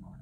one.